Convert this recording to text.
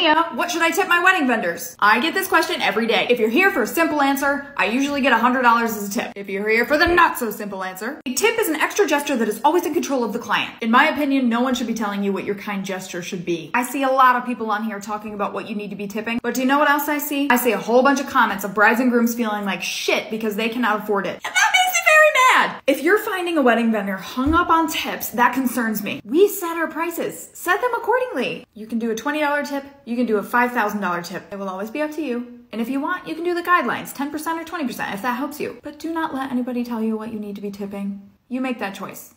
Mia, what should I tip my wedding vendors? I get this question every day. If you're here for a simple answer, I usually get $100 as a tip. If you're here for the not so simple answer, a tip is an extra gesture that is always in control of the client. In my opinion, no one should be telling you what your kind gesture should be. I see a lot of people on here talking about what you need to be tipping, but do you know what else I see? I see a whole bunch of comments of brides and grooms feeling like shit because they cannot afford it. And that makes me very mad. If you're finding a wedding vendor hung up on tips, that concerns me. We set our prices. Set them accordingly. You can do a $20 tip, you can do a $5,000 tip. It will always be up to you. And if you want, you can do the guidelines, 10% or 20% if that helps you. But do not let anybody tell you what you need to be tipping. You make that choice.